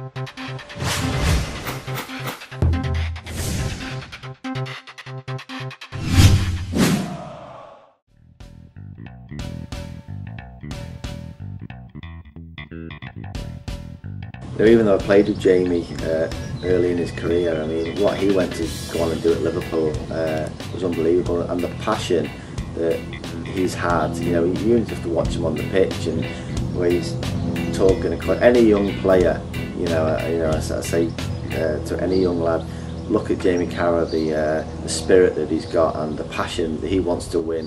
Now, even though I played with Jamie uh, early in his career, I mean, what he went to go on and do at Liverpool uh, was unbelievable, and the passion that he's had, you know, you only have to watch him on the pitch and where he's talking. Any young player, you know, I, you know, I, I say uh, to any young lad, look at Jamie Carragher, the, uh, the spirit that he's got and the passion that he wants to win.